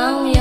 nang